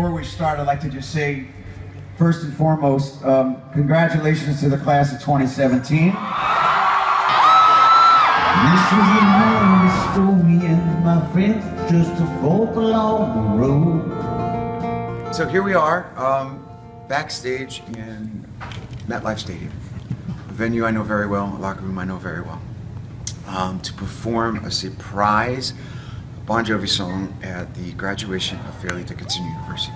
before we start, I'd like to just say, first and foremost, um, congratulations to the class of 2017. This is another story and my friends just a fork along the road. So here we are, um, backstage in MetLife Stadium, a venue I know very well, a locker room I know very well, um, to perform a surprise Bon Jovi song at the graduation of Fairleigh Dickinson University.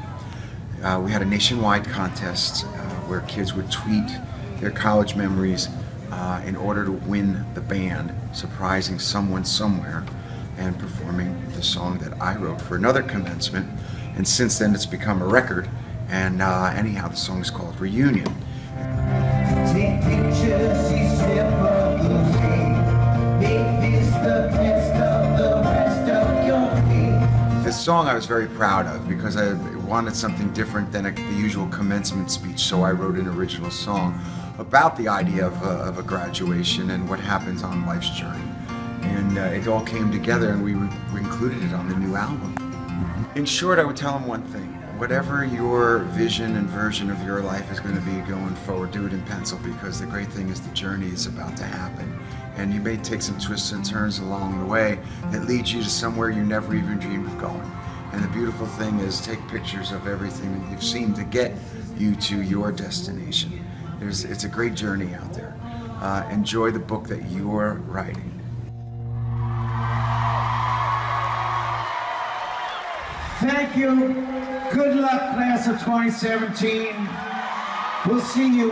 Uh, we had a nationwide contest uh, where kids would tweet their college memories uh, in order to win the band, surprising someone somewhere and performing the song that I wrote for another commencement. And since then, it's become a record. And uh, anyhow, the song is called Reunion. Song I was very proud of because I wanted something different than a, the usual commencement speech, so I wrote an original song about the idea of, uh, of a graduation and what happens on life's journey. And uh, it all came together and we, we included it on the new album. In short, I would tell them one thing. Whatever your vision and version of your life is going to be going forward, do it in pencil because the great thing is the journey is about to happen. And you may take some twists and turns along the way that leads you to somewhere you never even dreamed of going. And the beautiful thing is take pictures of everything that you've seen to get you to your destination. There's, it's a great journey out there. Uh, enjoy the book that you're writing. Thank you. Good luck, class of 2017. We'll see you